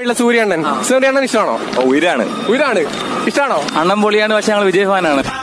ഉള്ള സൂര്യണ്ണൻ. സൂര്യണ്ണൻ ഇഷ്ടമാണോ? ഉയരാണ്. ഉയരാണ്. ഇഷ്ടമാണോ? അണ്ണൻ പൊളിയാണ് പക്ഷെ ഞങ്ങൾ വിജയ് ഫാനാണ്